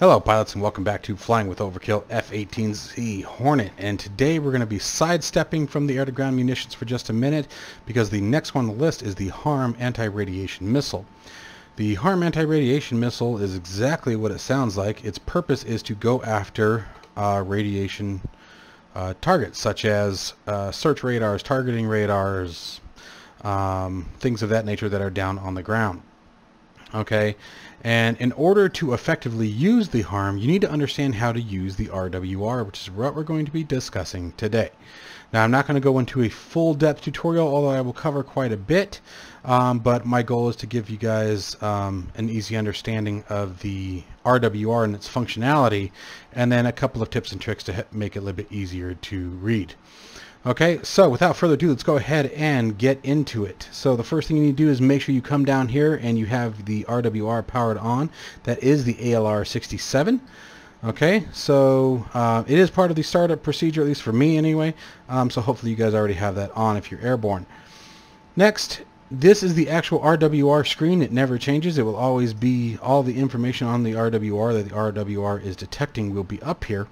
Hello pilots and welcome back to Flying with Overkill F-18C Hornet and today we're going to be sidestepping from the air-to-ground munitions for just a minute because the next one on the list is the HARM anti-radiation missile. The HARM anti-radiation missile is exactly what it sounds like. Its purpose is to go after uh, radiation uh, targets such as uh, search radars, targeting radars, um, things of that nature that are down on the ground okay? And in order to effectively use the harm you need to understand how to use the RWR which is what we're going to be discussing today. Now I'm not going to go into a full depth tutorial although I will cover quite a bit um, but my goal is to give you guys um, an easy understanding of the RWR and its functionality and then a couple of tips and tricks to make it a little bit easier to read Okay, so without further ado, let's go ahead and get into it. So the first thing you need to do is make sure you come down here and you have the RWR powered on. That is the ALR 67. Okay, so uh, it is part of the startup procedure, at least for me anyway. Um, so hopefully you guys already have that on if you're airborne. Next, this is the actual RWR screen. It never changes. It will always be all the information on the RWR that the RWR is detecting will be up here.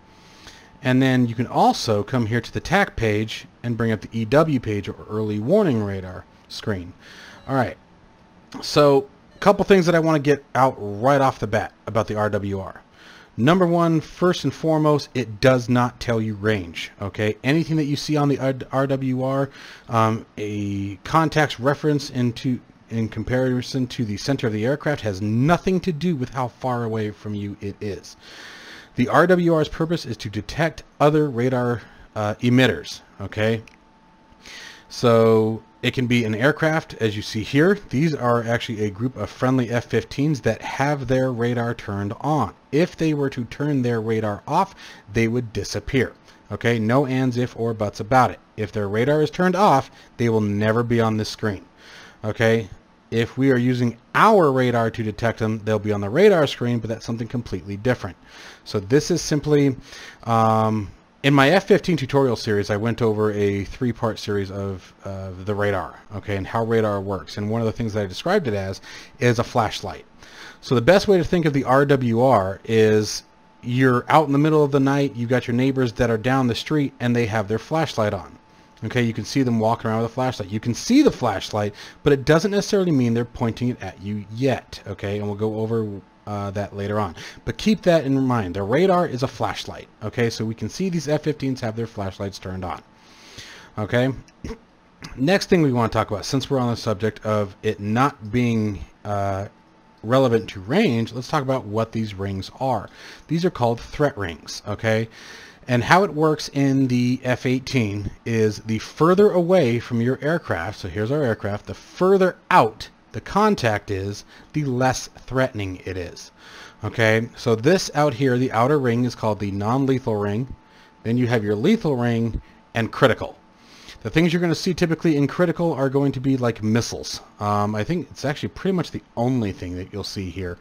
And then you can also come here to the TAC page and bring up the EW page or early warning radar screen. All right. So a couple things that I want to get out right off the bat about the RWR. Number one, first and foremost, it does not tell you range. Okay, anything that you see on the RWR, um, a contact's reference into in comparison to the center of the aircraft has nothing to do with how far away from you it is. The RWR's purpose is to detect other radar uh, emitters, okay? So it can be an aircraft, as you see here. These are actually a group of friendly F-15s that have their radar turned on. If they were to turn their radar off, they would disappear. Okay, no ands, if, or buts about it. If their radar is turned off, they will never be on this screen. Okay, if we are using our radar to detect them, they'll be on the radar screen, but that's something completely different. So this is simply, um, in my F-15 tutorial series, I went over a three-part series of the radar, okay, and how radar works. And one of the things that I described it as is a flashlight. So the best way to think of the RWR is you're out in the middle of the night, you've got your neighbors that are down the street, and they have their flashlight on. Okay, you can see them walking around with a flashlight. You can see the flashlight, but it doesn't necessarily mean they're pointing it at you yet. Okay, and we'll go over uh, that later on. But keep that in mind. The radar is a flashlight. Okay, so we can see these F-15s have their flashlights turned on. Okay, next thing we want to talk about, since we're on the subject of it not being uh, relevant to range, let's talk about what these rings are. These are called threat rings. Okay. And how it works in the F-18 is the further away from your aircraft, so here's our aircraft, the further out the contact is, the less threatening it is. Okay, so this out here, the outer ring is called the non-lethal ring. Then you have your lethal ring and critical. The things you're going to see typically in critical are going to be like missiles. Um, I think it's actually pretty much the only thing that you'll see here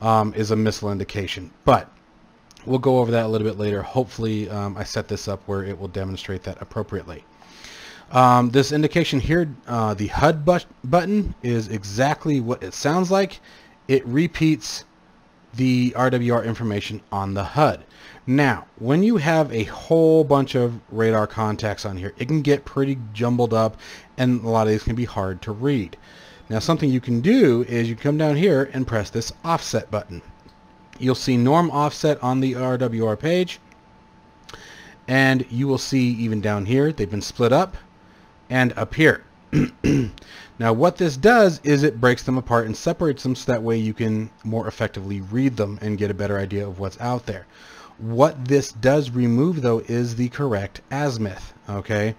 um, is a missile indication. But We'll go over that a little bit later. Hopefully um, I set this up where it will demonstrate that appropriately. Um, this indication here, uh, the HUD but button is exactly what it sounds like. It repeats the RWR information on the HUD. Now, when you have a whole bunch of radar contacts on here, it can get pretty jumbled up and a lot of these can be hard to read. Now, something you can do is you come down here and press this offset button. You'll see norm offset on the RWR page. And you will see even down here, they've been split up and up here. now what this does is it breaks them apart and separates them so that way you can more effectively read them and get a better idea of what's out there. What this does remove though is the correct azimuth. Okay,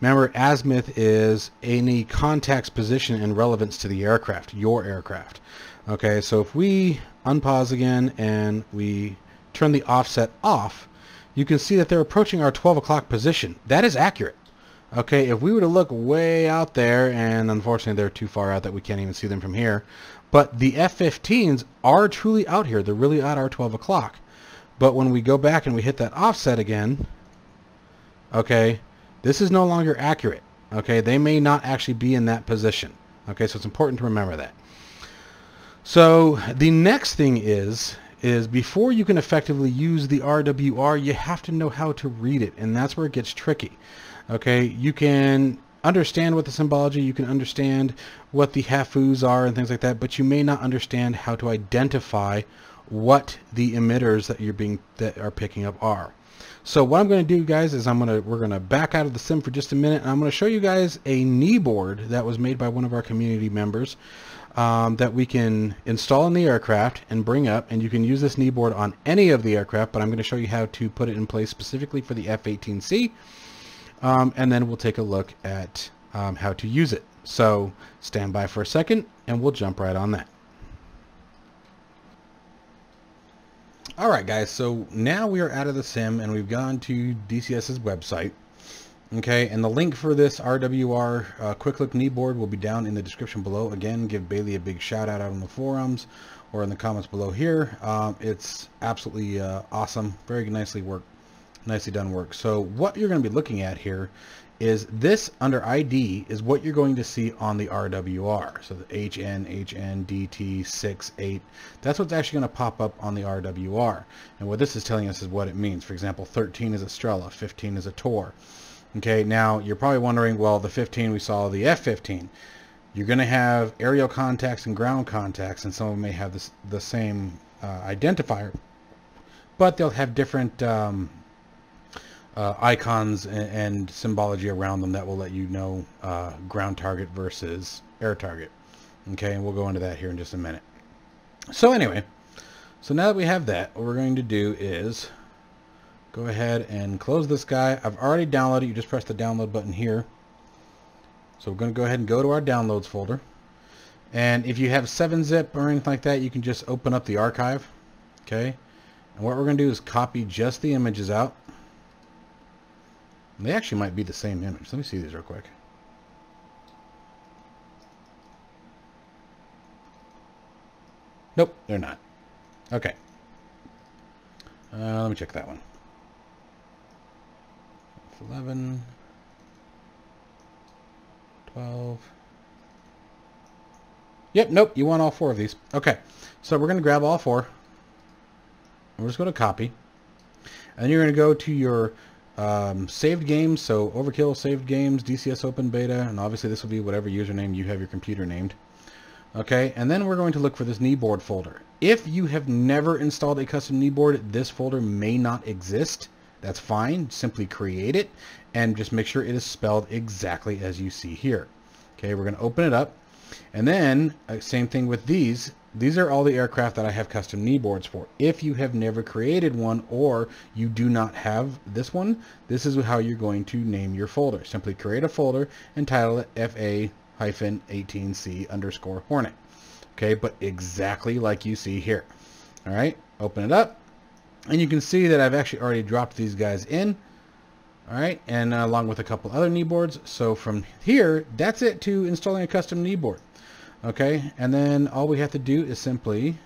remember azimuth is any contact's position and relevance to the aircraft, your aircraft. Okay, so if we unpause again and we turn the offset off, you can see that they're approaching our 12 o'clock position. That is accurate. Okay, if we were to look way out there, and unfortunately they're too far out that we can't even see them from here, but the F-15s are truly out here. They're really at our 12 o'clock. But when we go back and we hit that offset again, okay, this is no longer accurate. Okay, they may not actually be in that position. Okay, so it's important to remember that. So the next thing is is before you can effectively use the RWR, you have to know how to read it, and that's where it gets tricky. Okay, you can understand what the symbology, you can understand what the HAFUs are and things like that, but you may not understand how to identify what the emitters that you're being that are picking up are. So what I'm going to do, guys, is I'm going to we're going to back out of the sim for just a minute, and I'm going to show you guys a knee board that was made by one of our community members um, that we can install in the aircraft and bring up, and you can use this knee board on any of the aircraft. But I'm going to show you how to put it in place specifically for the F-18C, um, and then we'll take a look at um, how to use it. So stand by for a second, and we'll jump right on that. Alright guys, so now we are out of the sim and we've gone to DCS's website. Okay, and the link for this RWR uh, Quick Look knee board will be down in the description below. Again, give Bailey a big shout out out on the forums or in the comments below here. Um, it's absolutely uh, awesome, very nicely worked, nicely done work. So what you're going to be looking at here is this under ID is what you're going to see on the RWR. So the HN, HN, DT, 6, 8, that's what's actually going to pop up on the RWR. And what this is telling us is what it means. For example, 13 is a Strela, 15 is a Tor. Okay, now you're probably wondering, well, the 15 we saw the F-15. You're going to have aerial contacts and ground contacts, and some of them may have this, the same uh, identifier, but they'll have different um, uh, icons and, and, symbology around them that will let you know uh, ground target versus air target. Okay, and we'll go into that here in just a minute. So anyway, so now that we have that, what we're going to do is go ahead and close this guy. I've already downloaded. You just press the download button here. So we're going to go ahead and go to our downloads folder. And if you have 7-zip or anything like that, you can just open up the archive. Okay. And what we're going to do is copy just the images out. They actually might be the same image. Let me see these real quick. Nope, they're not. Okay. Uh, let me check that one. 11, 12. Yep, nope, you want all four of these. Okay, so we're going to grab all four. We're just going to copy. And you're going to go to your um, saved games, so Overkill saved games, DCS Open Beta, and obviously this will be whatever username you have your computer named. Okay, and then we're going to look for this kneeboard folder. If you have never installed a custom kneeboard, this folder may not exist. That's fine. Simply create it and just make sure it is spelled exactly as you see here. Okay, we're going to open it up. And then, uh, same thing with these. These are all the aircraft that I have custom knee boards for. If you have never created one or you do not have this one, this is how you're going to name your folder. Simply create a folder and title it FA-18C underscore Hornet. Okay, but exactly like you see here. All right, open it up. And you can see that I've actually already dropped these guys in. All right, and uh, along with a couple other knee boards. So from here, that's it to installing a custom knee board. Okay, and then all we have to do is simply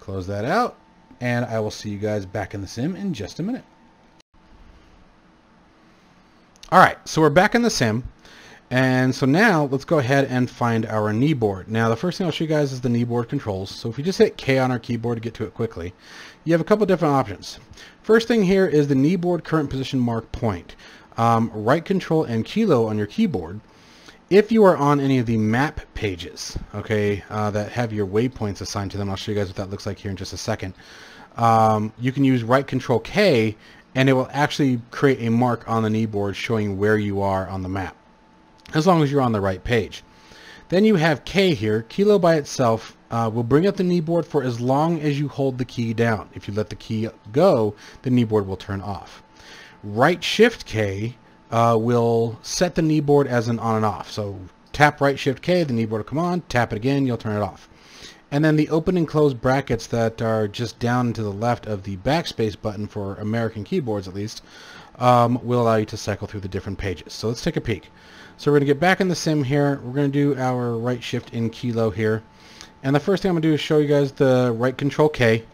close that out, and I will see you guys back in the sim in just a minute. Alright, so we're back in the sim, and so now let's go ahead and find our knee board. Now the first thing I'll show you guys is the knee board controls. So if you just hit K on our keyboard to get to it quickly, you have a couple different options. First thing here is the knee board current position mark point. Um, right control and kilo on your keyboard if you are on any of the map pages, okay, uh, that have your waypoints assigned to them, I'll show you guys what that looks like here in just a second. Um, you can use right control K and it will actually create a mark on the knee board showing where you are on the map as long as you're on the right page. Then you have K here. Kilo by itself uh, will bring up the knee board for as long as you hold the key down. If you let the key go, the knee board will turn off. Right shift K uh, will set the knee board as an on and off. So tap right shift K, the knee board will come on, tap it again, you'll turn it off. And then the open and close brackets that are just down to the left of the backspace button for American keyboards at least um, will allow you to cycle through the different pages. So let's take a peek. So we're going to get back in the sim here. We're going to do our right shift in kilo here. And the first thing I'm going to do is show you guys the right control K.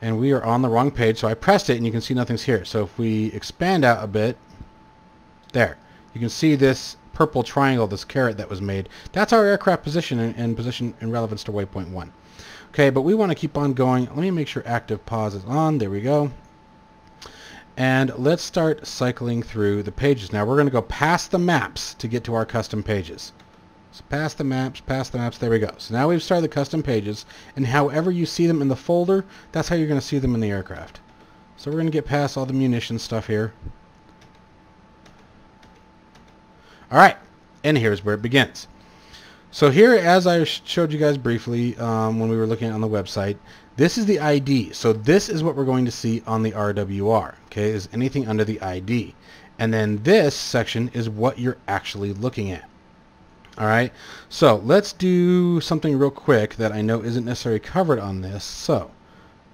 And we are on the wrong page. So I pressed it and you can see nothing's here. So if we expand out a bit, there. You can see this purple triangle, this caret that was made, that's our aircraft position and, position in relevance to waypoint 1. Okay, but we want to keep on going. Let me make sure active pause is on. There we go. And let's start cycling through the pages. Now we're going to go past the maps to get to our custom pages. So past the maps, past the maps, there we go. So now we've started the custom pages, and however you see them in the folder, that's how you're going to see them in the aircraft. So we're going to get past all the munitions stuff here. Alright, and here's where it begins. So here, as I showed you guys briefly um, when we were looking on the website, this is the ID. So this is what we're going to see on the RWR, okay, is anything under the ID. And then this section is what you're actually looking at. All right, so let's do something real quick that I know isn't necessarily covered on this. So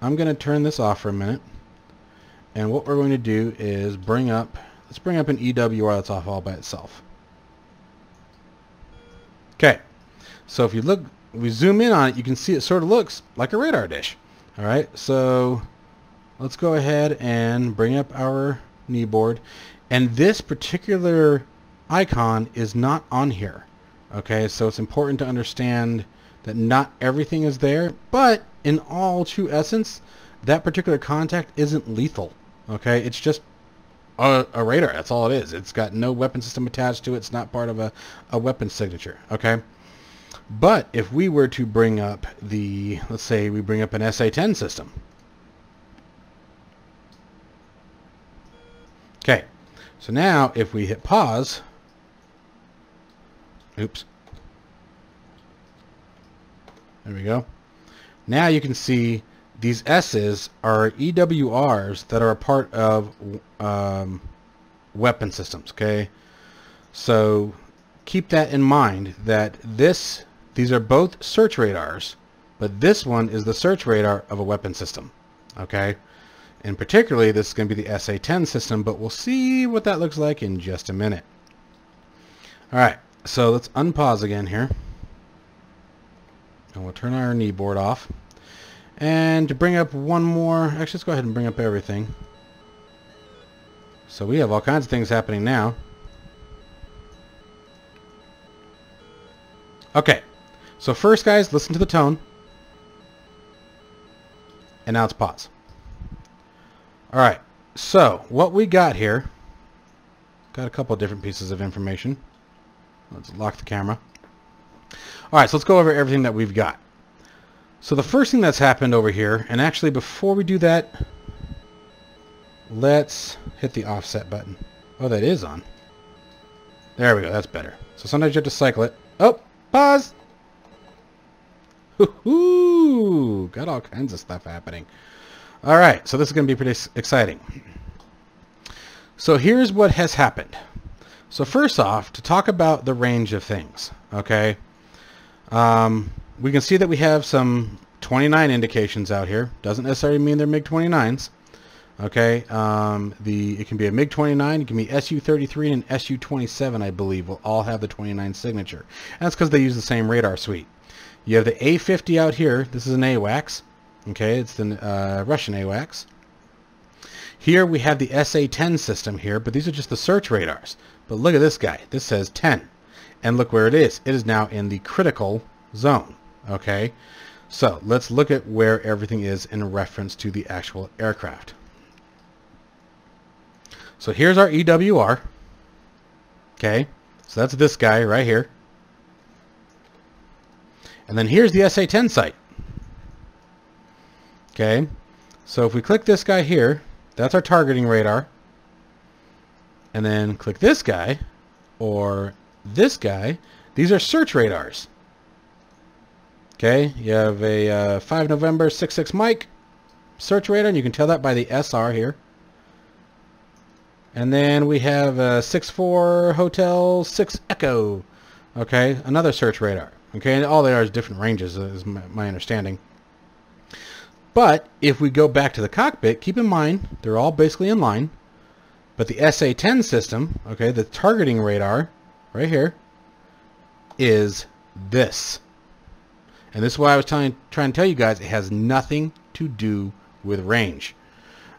I'm going to turn this off for a minute. And what we're going to do is bring up, let's bring up an EWR that's off all by itself. Okay, so if you look, we zoom in on it, you can see it sort of looks like a radar dish. All right, so let's go ahead and bring up our knee board. And this particular icon is not on here. Okay, so it's important to understand that not everything is there, but in all true essence, that particular contact isn't lethal. Okay, it's just a, a, radar. That's all it is. It's got no weapon system attached to it. It's not part of a, a weapon signature. Okay. But if we were to bring up the, let's say we bring up an SA-10 system. Okay. So now if we hit pause, oops. There we go. Now you can see these S's are EWRs that are a part of um, weapon systems, okay? So keep that in mind that this, these are both search radars, but this one is the search radar of a weapon system, okay? And particularly this is going to be the SA-10 system, but we'll see what that looks like in just a minute. Alright, so let's unpause again here. And we'll turn our knee board off. And to bring up one more, actually let's go ahead and bring up everything. So we have all kinds of things happening now. Okay, so first guys, listen to the tone. And now it's pause. Alright, so what we got here, got a couple different pieces of information. Let's lock the camera. Alright, so let's go over everything that we've got. So the first thing that's happened over here, and actually before we do that, let's hit the offset button. Oh, that is on. There we go, that's better. So sometimes you have to cycle it. Oh, pause! Got all kinds of stuff happening. Alright, so this is going to be pretty exciting. So here's what has happened. So first off, to talk about the range of things, okay? Um, we can see that we have some 29 indications out here. Doesn't necessarily mean they're MiG-29s. Okay, um, the it can be a MiG-29, it can be Su-33 and Su-27, I believe, will all have the 29 signature. And that's because they use the same radar suite. You have the A-50 out here. This is an AWACS. Okay, it's the uh, Russian AWACS. Here we have the SA-10 system here, but these are just the search radars. But look at this guy. This says 10. And look where it is. It is now in the critical zone. Okay, so let's look at where everything is in reference to the actual aircraft. So here's our EWR. Okay, so that's this guy right here. And then here's the SA-10 site. Okay, so if we click this guy here, that's our targeting radar. And then click this guy, or this guy, these are search radars. Okay, you have a uh, 5 November 66 Mike search radar, and you can tell that by the SR here. And then we have a 6-4 Hotel 6 Echo. Okay, another search radar. Okay, and all they are is different ranges, uh, is my, my understanding. But if we go back to the cockpit, keep in mind they're all basically in line. But the SA-10 system, okay, the targeting radar, right here, is this. And this is why I was telling, trying to tell you guys it has nothing to do with range.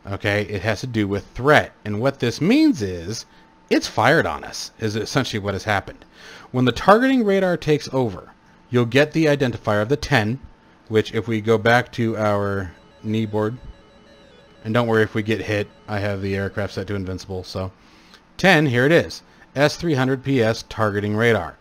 Okay, it has to do with threat. And what this means is it's fired on us, is essentially what has happened. When the targeting radar takes over, you'll get the identifier of the 10, which if we go back to our knee board, and don't worry if we get hit, I have the aircraft set to invincible, so 10, here it is, S300PS targeting radar.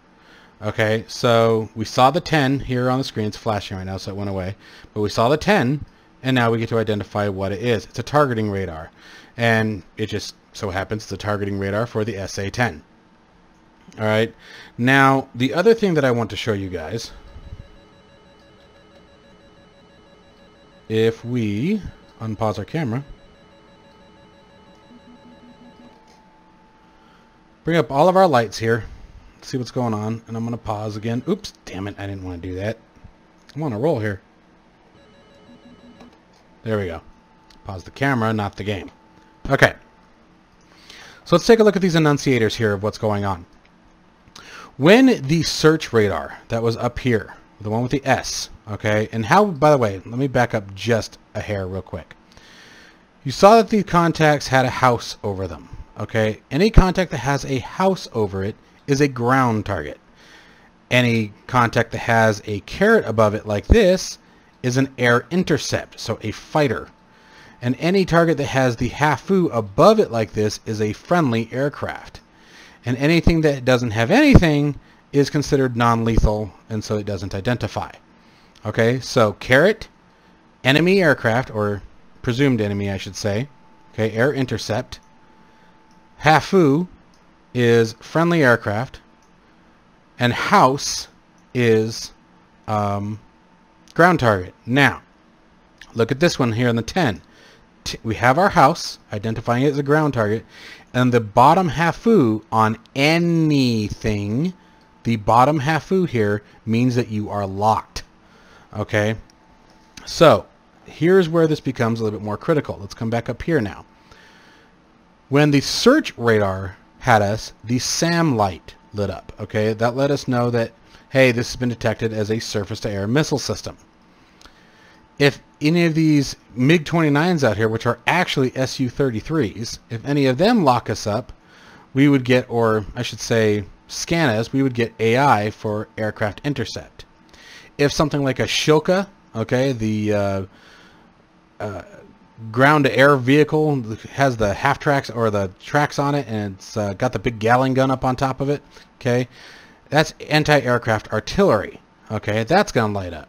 Okay, so we saw the 10 here on the screen. It's flashing right now, so it went away. But we saw the 10, and now we get to identify what it is. It's a targeting radar. And it just so happens it's a targeting radar for the SA-10. Alright, now the other thing that I want to show you guys, if we unpause our camera, bring up all of our lights here, see what's going on, and I'm going to pause again. Oops, damn it, I didn't want to do that. I'm on a roll here. There we go. Pause the camera, not the game. Okay. So let's take a look at these annunciators here of what's going on. When the search radar that was up here, the one with the S, okay, and how, by the way, let me back up just a hair real quick. You saw that these contacts had a house over them, okay? Any contact that has a house over it is a ground target. Any contact that has a caret above it like this is an air intercept, so a fighter. And any target that has the HAFU above it like this is a friendly aircraft. And anything that doesn't have anything is considered non-lethal, and so it doesn't identify. Okay, so caret, enemy aircraft, or presumed enemy I should say, okay, air intercept, HAFU is friendly aircraft, and house is um, ground target. Now, look at this one here on the 10. T we have our house, identifying it as a ground target, and the bottom HAFU on anything, the bottom HAFU here means that you are locked. Okay? So, here's where this becomes a little bit more critical. Let's come back up here now. When the search radar had us, the SAM light lit up. Okay, that let us know that, hey, this has been detected as a surface-to-air missile system. If any of these MiG-29s out here, which are actually Su-33s, if any of them lock us up, we would get, or I should say, scan us, we would get AI for aircraft intercept. If something like a Shilka, okay, the uh, uh, ground to air vehicle has the half tracks or the tracks on it and it's uh, got the big Gatling gun up on top of it okay that's anti-aircraft artillery okay that's gonna light up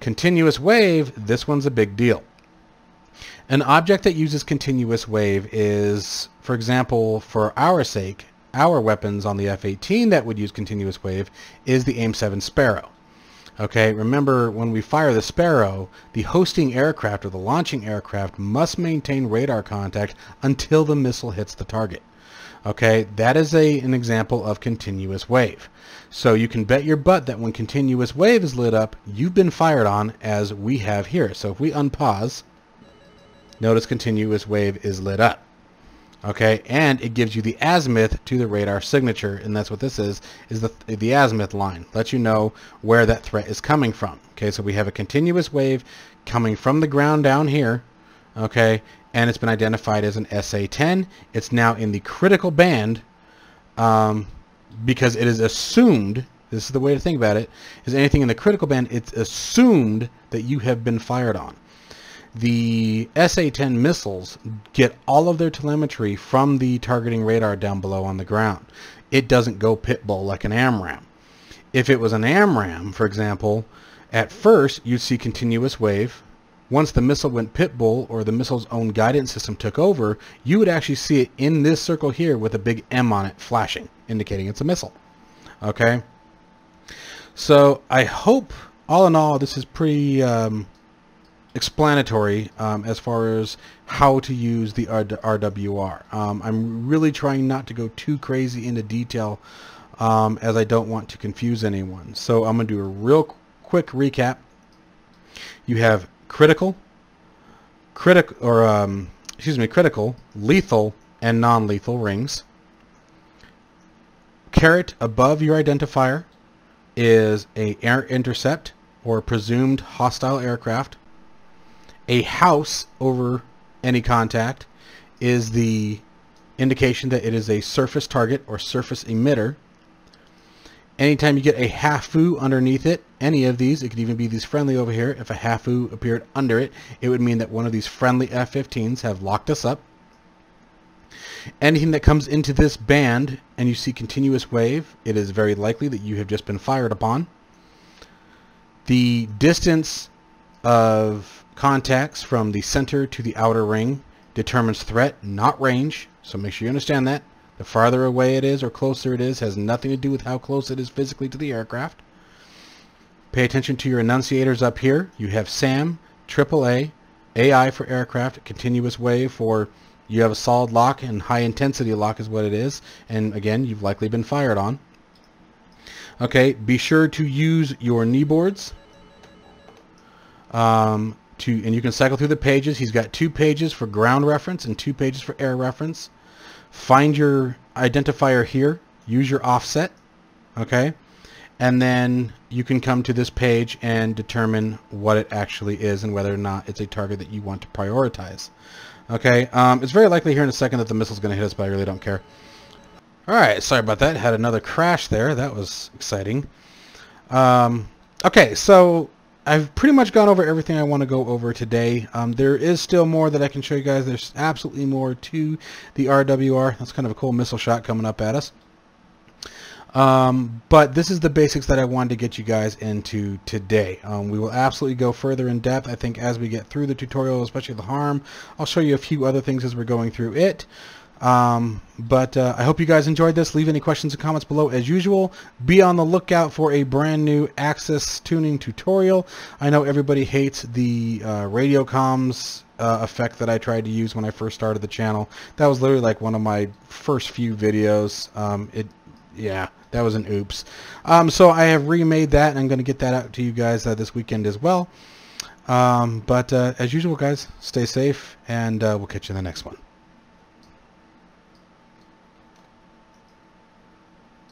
continuous wave this one's a big deal an object that uses continuous wave is for example for our sake our weapons on the F-18 that would use continuous wave is the AIM-7 Sparrow Okay, remember when we fire the Sparrow, the hosting aircraft or the launching aircraft must maintain radar contact until the missile hits the target. Okay, that is a, an example of continuous wave. So you can bet your butt that when continuous wave is lit up, you've been fired on as we have here. So if we unpause, notice continuous wave is lit up okay and it gives you the azimuth to the radar signature and that's what this is is the the azimuth line lets you know where that threat is coming from okay so we have a continuous wave coming from the ground down here okay and it's been identified as an SA-10 it's now in the critical band um, because it is assumed this is the way to think about it is anything in the critical band it's assumed that you have been fired on the SA-10 missiles get all of their telemetry from the targeting radar down below on the ground. It doesn't go pitbull like an AMRAAM. If it was an AMRAAM, for example, at first you'd see continuous wave. Once the missile went pitbull or the missile's own guidance system took over, you would actually see it in this circle here with a big M on it flashing, indicating it's a missile. Okay? So I hope, all in all, this is pretty um, explanatory um, as far as how to use the RWR. Um, I'm really trying not to go too crazy into detail um, as I don't want to confuse anyone. So I'm going to do a real quick recap. You have critical, critical, or um, excuse me, critical, lethal, and non-lethal rings. Caret above your identifier is a air intercept or presumed hostile aircraft a house over any contact is the indication that it is a surface target or surface emitter. Anytime you get a HAFU underneath it, any of these, it could even be these friendly over here, if a HAFU appeared under it, it would mean that one of these friendly F-15s have locked us up. Anything that comes into this band and you see continuous wave, it is very likely that you have just been fired upon. The distance of contacts from the center to the outer ring determines threat, not range. So make sure you understand that. The farther away it is or closer it is has nothing to do with how close it is physically to the aircraft. Pay attention to your annunciators up here. You have SAM, AAA, AI for aircraft, continuous wave for you have a solid lock and high intensity lock is what it is. And again, you've likely been fired on. Okay, be sure to use your knee boards. Um, to, and you can cycle through the pages. He's got two pages for ground reference and two pages for air reference. Find your identifier here. Use your offset. Okay. And then you can come to this page and determine what it actually is and whether or not it's a target that you want to prioritize. Okay. Um, it's very likely here in a second that the missile's going to hit us, but I really don't care. Alright, sorry about that. Had another crash there. That was exciting. Um, okay, so I've pretty much gone over everything I want to go over today. Um, there is still more that I can show you guys. There's absolutely more to the RWR. That's kind of a cool missile shot coming up at us. Um, but this is the basics that I wanted to get you guys into today. Um, we will absolutely go further in depth, I think, as we get through the tutorial, especially the harm. I'll show you a few other things as we're going through it. Um, but uh, I hope you guys enjoyed this. Leave any questions and comments below as usual. Be on the lookout for a brand new Axis tuning tutorial. I know everybody hates the uh, radio comms uh, effect that I tried to use when I first started the channel. That was literally like one of my first few videos. Um, it, yeah, that was an oops. Um, so I have remade that and I'm going to get that out to you guys uh, this weekend as well. Um, but uh, as usual, guys, stay safe and uh, we'll catch you in the next one.